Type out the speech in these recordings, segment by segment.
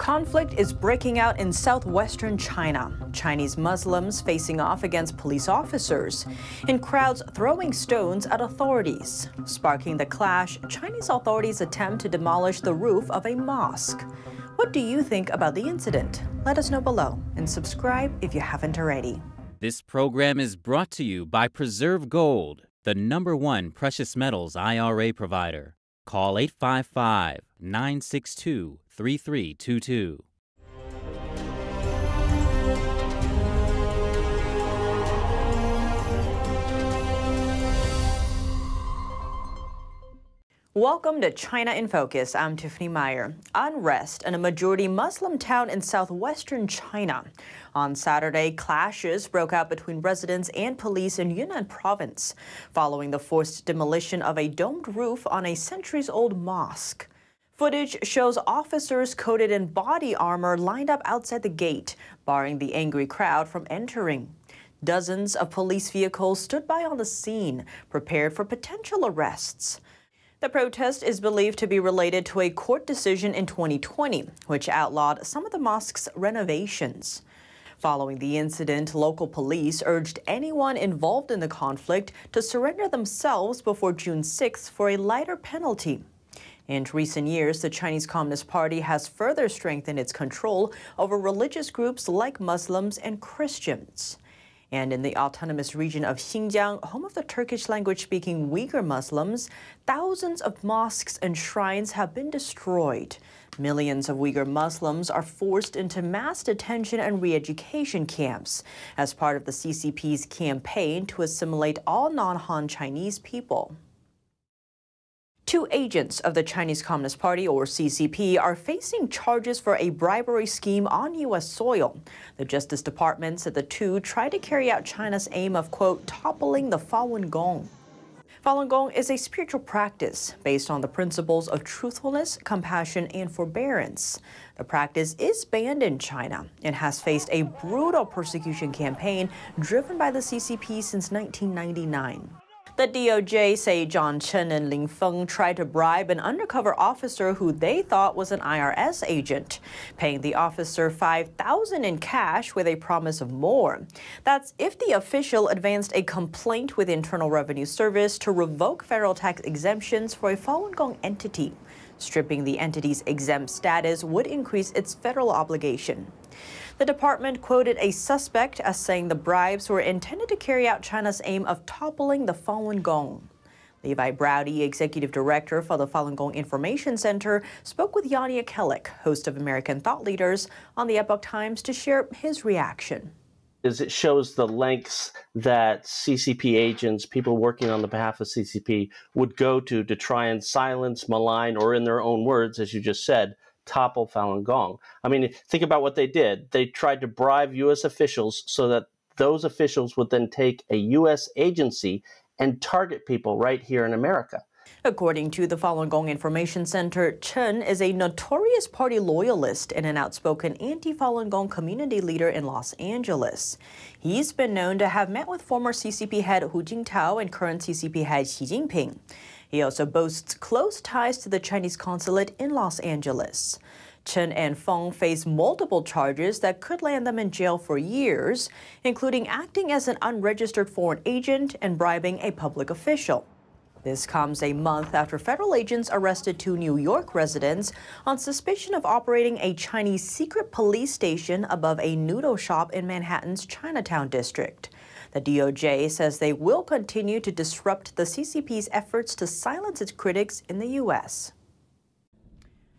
Conflict is breaking out in southwestern China. Chinese Muslims facing off against police officers, and crowds throwing stones at authorities. Sparking the clash, Chinese authorities attempt to demolish the roof of a mosque. What do you think about the incident? Let us know below and subscribe if you haven't already. This program is brought to you by Preserve Gold, the number one precious metals IRA provider. Call 855 962 3322. Welcome to China in Focus. I'm Tiffany Meyer. Unrest in a majority Muslim town in southwestern China. On Saturday, clashes broke out between residents and police in Yunnan province, following the forced demolition of a domed roof on a centuries old mosque. Footage shows officers coated in body armor lined up outside the gate, barring the angry crowd from entering. Dozens of police vehicles stood by on the scene, prepared for potential arrests. The protest is believed to be related to a court decision in 2020, which outlawed some of the mosque's renovations. Following the incident, local police urged anyone involved in the conflict to surrender themselves before June 6 for a lighter penalty. In recent years, the Chinese Communist Party has further strengthened its control over religious groups like Muslims and Christians. And in the autonomous region of Xinjiang, home of the Turkish language speaking Uyghur Muslims, thousands of mosques and shrines have been destroyed. Millions of Uyghur Muslims are forced into mass detention and re education camps as part of the CCP's campaign to assimilate all non Han Chinese people. Two agents of the Chinese Communist Party, or CCP, are facing charges for a bribery scheme on U.S. soil. The Justice Department said the two tried to carry out China's aim of, quote, toppling the Falun Gong. Falun Gong is a spiritual practice based on the principles of truthfulness, compassion, and forbearance. The practice is banned in China and has faced a brutal persecution campaign driven by the CCP since 1999. The DOJ say John Chen and Lin Feng tried to bribe an undercover officer who they thought was an IRS agent, paying the officer 5000 in cash with a promise of more. That's if the official advanced a complaint with Internal Revenue Service to revoke federal tax exemptions for a Falun Gong entity. Stripping the entity's exempt status would increase its federal obligation. The department quoted a suspect as saying the bribes were intended to carry out China's aim of toppling the Falun Gong. Levi Browde, executive director for the Falun Gong Information Center, spoke with Jan Jekielek, host of American Thought Leaders, on the Epoch Times to share his reaction. Is it shows the lengths that CCP agents, people working on the behalf of CCP, would go to to try and silence, malign, or in their own words, as you just said, topple Falun Gong. I mean, think about what they did. They tried to bribe U.S. officials so that those officials would then take a U.S. agency and target people right here in America. According to the Falun Gong Information Center, Chen is a notorious party loyalist and an outspoken anti-Falun Gong community leader in Los Angeles. He's been known to have met with former CCP head Hu Jintao and current CCP head Xi Jinping. He also boasts close ties to the Chinese consulate in Los Angeles. Chen and Feng face multiple charges that could land them in jail for years, including acting as an unregistered foreign agent and bribing a public official. This comes a month after federal agents arrested two New York residents on suspicion of operating a Chinese secret police station above a noodle shop in Manhattan's Chinatown district. The DOJ says they will continue to disrupt the CCP's efforts to silence its critics in the U.S.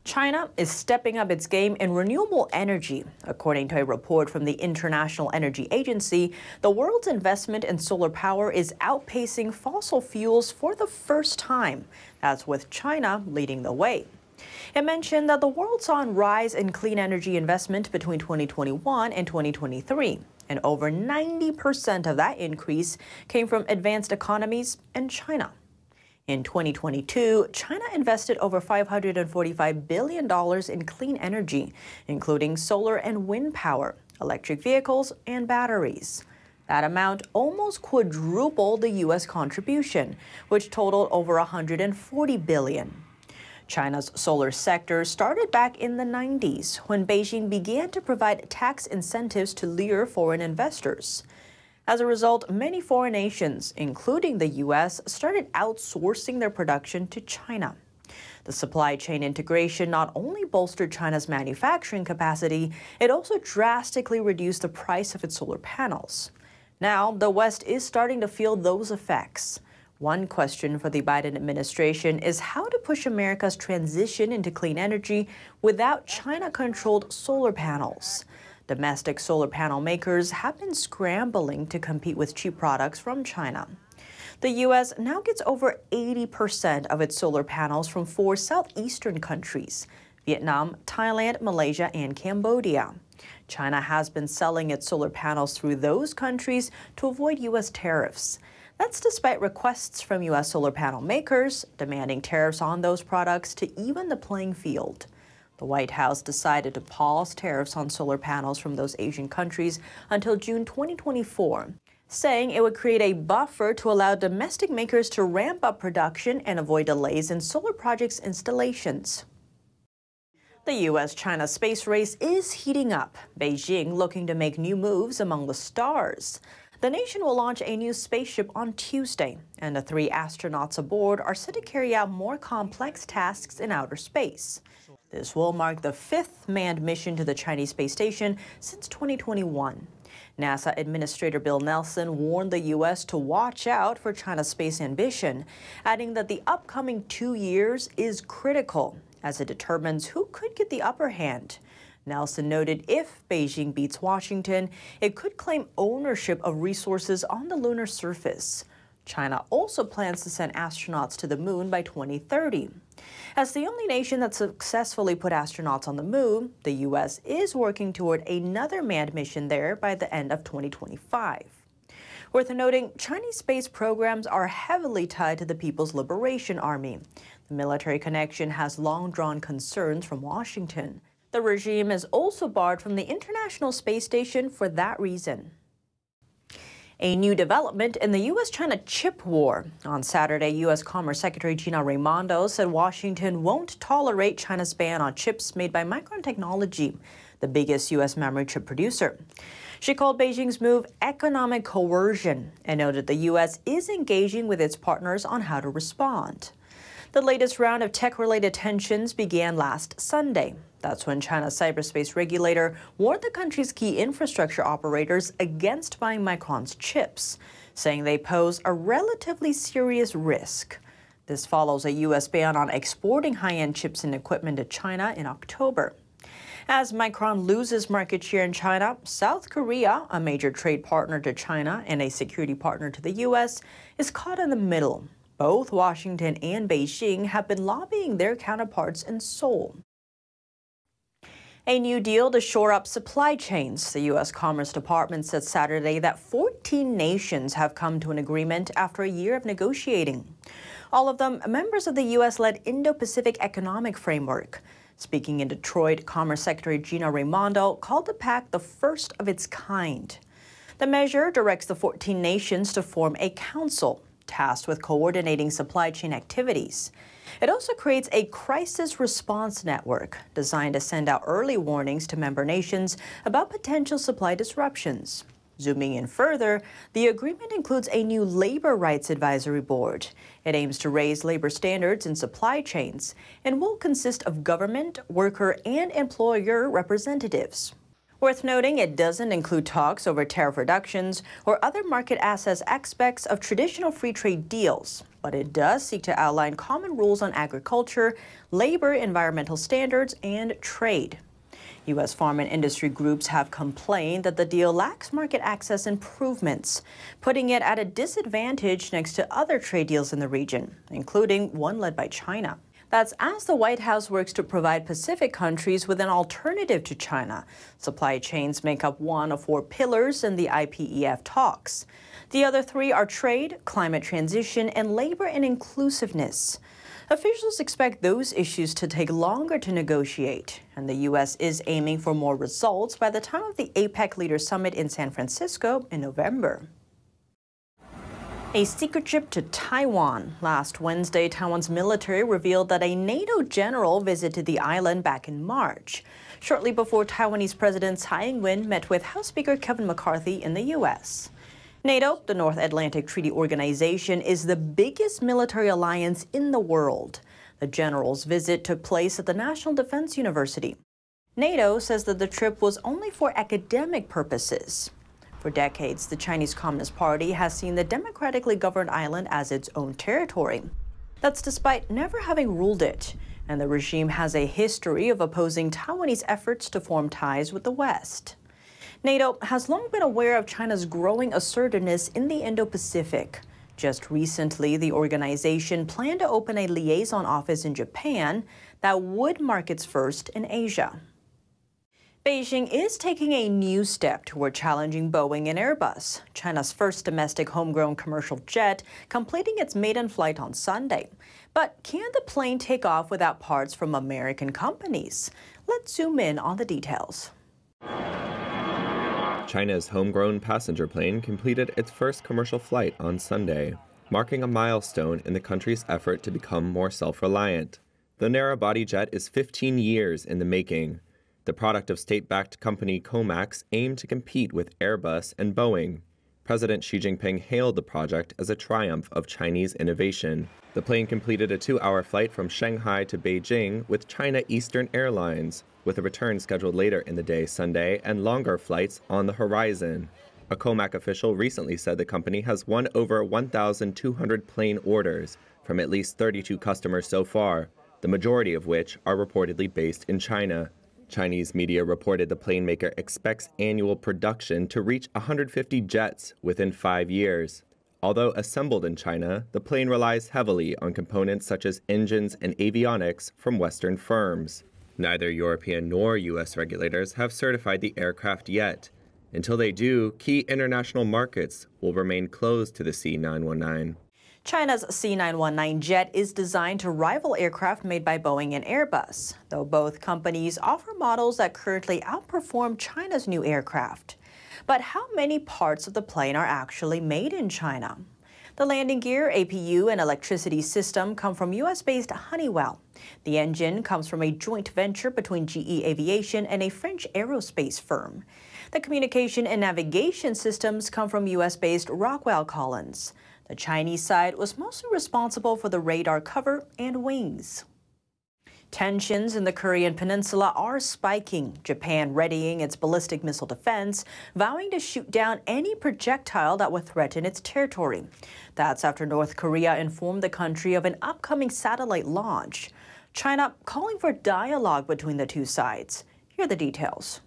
China is stepping up its game in renewable energy. According to a report from the International Energy Agency, the world's investment in solar power is outpacing fossil fuels for the first time. That's with China leading the way. It mentioned that the world saw a rise in clean energy investment between 2021 and 2023 and over 90% of that increase came from advanced economies and China. In 2022, China invested over $545 billion in clean energy, including solar and wind power, electric vehicles, and batteries. That amount almost quadrupled the U.S. contribution, which totaled over $140 billion. China's solar sector started back in the 90s when Beijing began to provide tax incentives to lure foreign investors. As a result, many foreign nations, including the U.S., started outsourcing their production to China. The supply chain integration not only bolstered China's manufacturing capacity, it also drastically reduced the price of its solar panels. Now, the West is starting to feel those effects. One question for the Biden administration is how to push America's transition into clean energy without China controlled solar panels. Domestic solar panel makers have been scrambling to compete with cheap products from China. The U.S. now gets over 80% of its solar panels from four southeastern countries Vietnam, Thailand, Malaysia, and Cambodia. China has been selling its solar panels through those countries to avoid U.S. tariffs. That's despite requests from U.S. solar panel makers demanding tariffs on those products to even the playing field. The White House decided to pause tariffs on solar panels from those Asian countries until June 2024, saying it would create a buffer to allow domestic makers to ramp up production and avoid delays in solar projects installations. The U.S. China space race is heating up, Beijing looking to make new moves among the stars. The nation will launch a new spaceship on Tuesday, and the three astronauts aboard are set to carry out more complex tasks in outer space. This will mark the fifth manned mission to the Chinese space station since 2021. NASA Administrator Bill Nelson warned the U.S. to watch out for China's space ambition, adding that the upcoming two years is critical as it determines who could get the upper hand. Nelson noted if Beijing beats Washington, it could claim ownership of resources on the lunar surface. China also plans to send astronauts to the moon by 2030. As the only nation that successfully put astronauts on the moon, the U.S. is working toward another manned mission there by the end of 2025. Worth noting, Chinese space programs are heavily tied to the People's Liberation Army. The military connection has long drawn concerns from Washington. The regime is also barred from the International Space Station for that reason. A new development in the U.S. China chip war. On Saturday, U.S. Commerce Secretary Gina Raimondo said Washington won't tolerate China's ban on chips made by Micron Technology, the biggest U.S. memory chip producer. She called Beijing's move economic coercion and noted the U.S. is engaging with its partners on how to respond. The latest round of tech related tensions began last Sunday. That's when China's cyberspace regulator warned the country's key infrastructure operators against buying Micron's chips, saying they pose a relatively serious risk. This follows a U.S. ban on exporting high end chips and equipment to China in October. As Micron loses market share in China, South Korea, a major trade partner to China and a security partner to the U.S., is caught in the middle. Both Washington and Beijing have been lobbying their counterparts in Seoul. A new deal to shore up supply chains. The U.S. Commerce Department said Saturday that 14 nations have come to an agreement after a year of negotiating. All of them members of the U.S. led Indo Pacific Economic Framework. Speaking in Detroit, Commerce Secretary Gina Raimondo called the pact the first of its kind. The measure directs the 14 nations to form a council tasked with coordinating supply chain activities. It also creates a crisis response network designed to send out early warnings to member nations about potential supply disruptions. Zooming in further, the agreement includes a new labor rights advisory board. It aims to raise labor standards in supply chains and will consist of government, worker, and employer representatives. Worth noting, it doesn't include talks over tariff reductions or other market access aspects of traditional free trade deals, but it does seek to outline common rules on agriculture, labor, environmental standards, and trade. U.S. farm and industry groups have complained that the deal lacks market access improvements, putting it at a disadvantage next to other trade deals in the region, including one led by China. That's as the White House works to provide Pacific countries with an alternative to China. Supply chains make up one of four pillars in the IPEF talks. The other three are trade, climate transition, and labor and inclusiveness. Officials expect those issues to take longer to negotiate, and the U.S. is aiming for more results by the time of the APEC Leaders Summit in San Francisco in November. A secret trip to Taiwan. Last Wednesday, Taiwan's military revealed that a NATO general visited the island back in March, shortly before Taiwanese President Tsai Ing-wen met with House Speaker Kevin McCarthy in the U.S. NATO, the North Atlantic Treaty Organization, is the biggest military alliance in the world. The general's visit took place at the National Defense University. NATO says that the trip was only for academic purposes. For decades, the Chinese Communist Party has seen the democratically governed island as its own territory. That's despite never having ruled it. And the regime has a history of opposing Taiwanese efforts to form ties with the West. NATO has long been aware of China's growing assertiveness in the Indo Pacific. Just recently, the organization planned to open a liaison office in Japan that would mark its first in Asia. Beijing is taking a new step toward challenging Boeing and Airbus, China's first domestic homegrown commercial jet, completing its maiden flight on Sunday. But can the plane take off without parts from American companies? Let's zoom in on the details. China's homegrown passenger plane completed its first commercial flight on Sunday, marking a milestone in the country's effort to become more self reliant. The narrow body jet is 15 years in the making the product of state backed company COMAC, aimed to compete with Airbus and Boeing. President Xi Jinping hailed the project as a triumph of Chinese innovation. The plane completed a two hour flight from Shanghai to Beijing with China Eastern Airlines, with a return scheduled later in the day Sunday and longer flights on the horizon. A COMAC official recently said the company has won over 1,200 plane orders from at least 32 customers so far, the majority of which are reportedly based in China. Chinese media reported the plane maker expects annual production to reach 150 jets within five years. Although assembled in China, the plane relies heavily on components such as engines and avionics from Western firms. Neither European nor U.S. regulators have certified the aircraft yet. Until they do, key international markets will remain closed to the C919. China's C919 jet is designed to rival aircraft made by Boeing and Airbus, though both companies offer models that currently outperform China's new aircraft. But how many parts of the plane are actually made in China? The landing gear, APU, and electricity system come from U.S. based Honeywell. The engine comes from a joint venture between GE Aviation and a French aerospace firm. The communication and navigation systems come from U.S. based Rockwell Collins. The Chinese side was mostly responsible for the radar cover and wings. Tensions in the Korean peninsula are spiking, Japan readying its ballistic missile defense, vowing to shoot down any projectile that would threaten its territory. That's after North Korea informed the country of an upcoming satellite launch. China calling for dialogue between the two sides. Here are the details.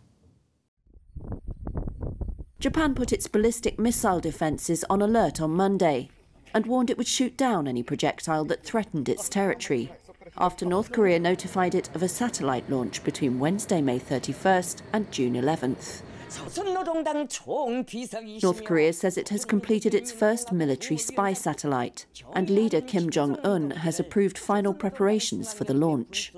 Japan put its ballistic missile defences on alert on Monday and warned it would shoot down any projectile that threatened its territory, after North Korea notified it of a satellite launch between Wednesday, May 31st and June 11th. North Korea says it has completed its first military spy satellite, and leader Kim Jong un has approved final preparations for the launch.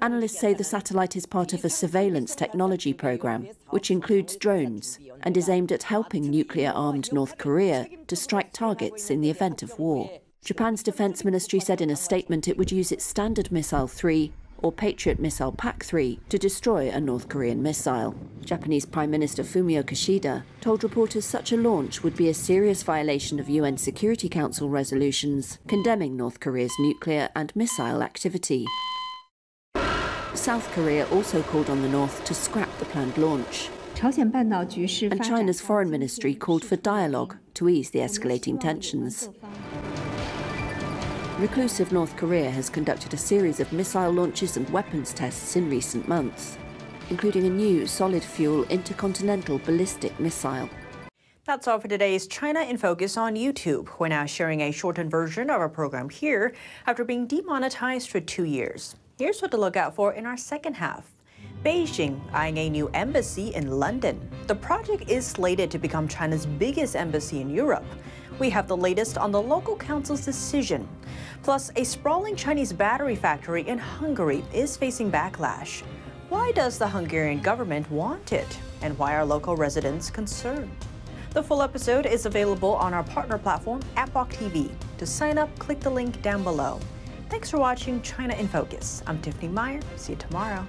Analysts say the satellite is part of a surveillance technology program, which includes drones and is aimed at helping nuclear armed North Korea to strike targets in the event of war. Japan's defense ministry said in a statement it would use its Standard Missile 3 or Patriot Missile PAC-3 to destroy a North Korean missile. Japanese Prime Minister Fumio Kishida told reporters such a launch would be a serious violation of UN Security Council resolutions condemning North Korea's nuclear and missile activity. South Korea also called on the North to scrap the planned launch. And China's foreign ministry called for dialogue to ease the escalating tensions. Reclusive North Korea has conducted a series of missile launches and weapons tests in recent months, including a new solid fuel intercontinental ballistic missile. That's all for today's China in Focus on YouTube. We're now sharing a shortened version of our program here after being demonetized for two years. Here's what to look out for in our second half. Beijing eyeing a new embassy in London. The project is slated to become China's biggest embassy in Europe. We have the latest on the local council's decision. Plus, a sprawling Chinese battery factory in Hungary is facing backlash. Why does the Hungarian government want it? And why are local residents concerned? The full episode is available on our partner platform, Epoch TV. To sign up, click the link down below. Thanks for watching China in Focus. I'm Tiffany Meyer. See you tomorrow.